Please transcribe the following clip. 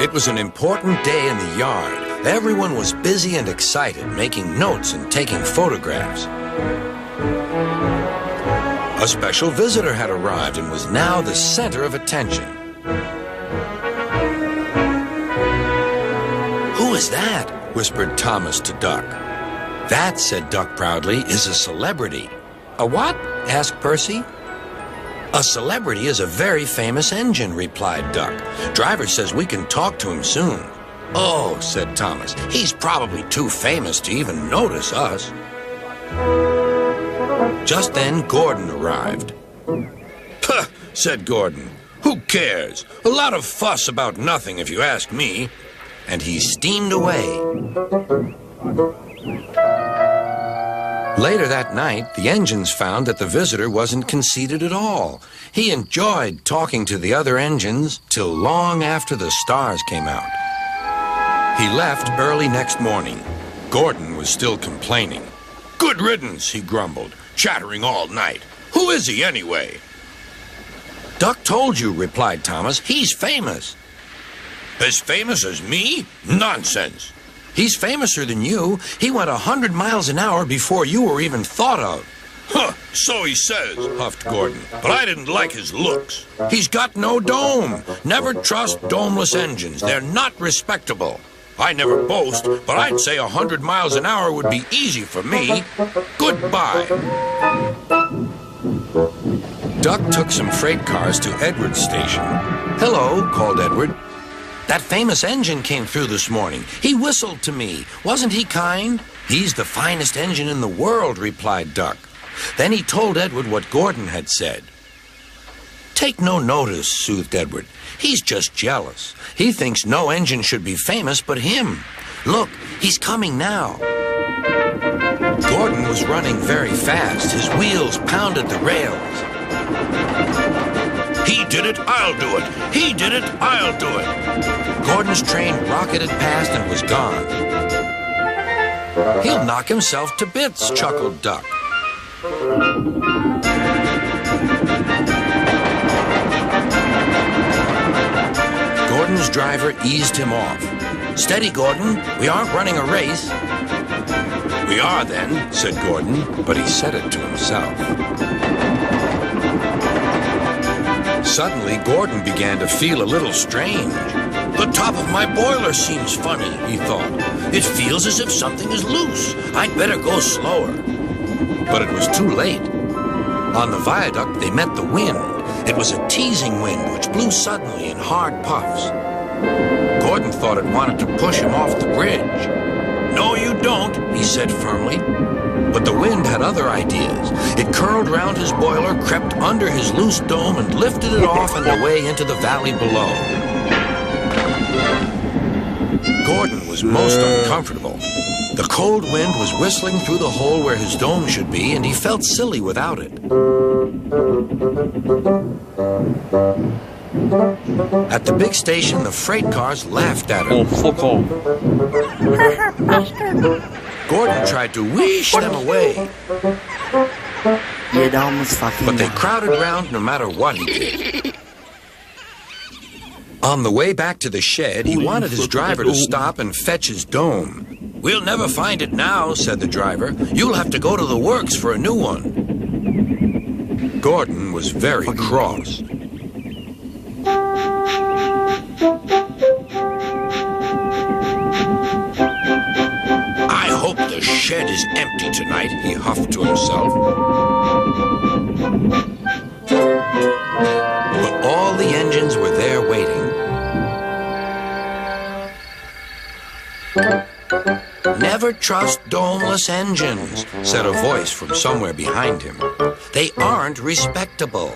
It was an important day in the yard. Everyone was busy and excited, making notes and taking photographs. A special visitor had arrived and was now the center of attention. Who is that? whispered Thomas to Duck. That, said Duck proudly, is a celebrity. A what? asked Percy. A celebrity is a very famous engine, replied Duck. Driver says we can talk to him soon. Oh, said Thomas, he's probably too famous to even notice us. Just then, Gordon arrived. Puh, said Gordon. Who cares? A lot of fuss about nothing, if you ask me. And he steamed away. Later that night, the engines found that the visitor wasn't conceited at all. He enjoyed talking to the other engines till long after the stars came out. He left early next morning. Gordon was still complaining. Good riddance, he grumbled, chattering all night. Who is he anyway? Duck told you, replied Thomas. He's famous. As famous as me? Nonsense. He's famouser than you. He went a hundred miles an hour before you were even thought of. Huh, so he says, huffed Gordon. But I didn't like his looks. He's got no dome. Never trust domeless engines. They're not respectable. I never boast, but I'd say a hundred miles an hour would be easy for me. Goodbye. Duck took some freight cars to Edward's station. Hello, called Edward. That famous engine came through this morning. He whistled to me. Wasn't he kind? He's the finest engine in the world, replied Duck. Then he told Edward what Gordon had said. Take no notice, soothed Edward. He's just jealous. He thinks no engine should be famous but him. Look, he's coming now. Gordon was running very fast. His wheels pounded the rails. He did it, I'll do it. He did it, I'll do it. Gordon's train rocketed past and was gone. He'll knock himself to bits, chuckled Duck. Gordon's driver eased him off. Steady, Gordon. We aren't running a race. We are then, said Gordon, but he said it to himself. Suddenly, Gordon began to feel a little strange. The top of my boiler seems funny, he thought. It feels as if something is loose. I'd better go slower. But it was too late. On the viaduct, they met the wind. It was a teasing wind which blew suddenly in hard puffs. Gordon thought it wanted to push him off the bridge. No, you don't, he said firmly. But the wind had other ideas. It curled round his boiler, crept under his loose dome, and lifted it off and away into the valley below. Gordon was most uncomfortable. The cold wind was whistling through the hole where his dome should be, and he felt silly without it. At the big station, the freight cars laughed at him. Oh, fuck off. Gordon tried to wish them away, Your dome was fucking but they crowded round no matter what he did. On the way back to the shed, he wanted his driver to stop and fetch his dome. We'll never find it now, said the driver. You'll have to go to the works for a new one. Gordon was very cross. I hope the shed is empty tonight, he huffed to himself. But all the engines were there waiting. Never trust domeless engines, said a voice from somewhere behind him. They aren't respectable.